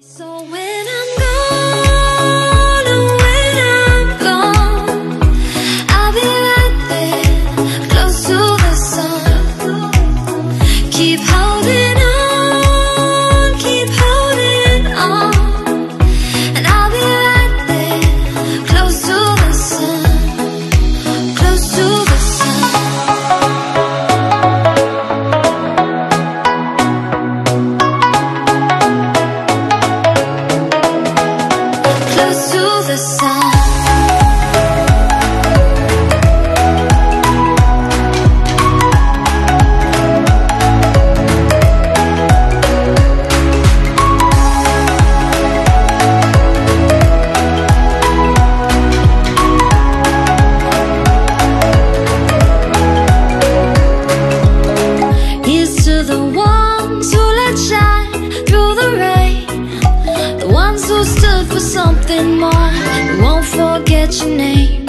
So when to the sun the ones who let. stood for something more. Won't forget your name.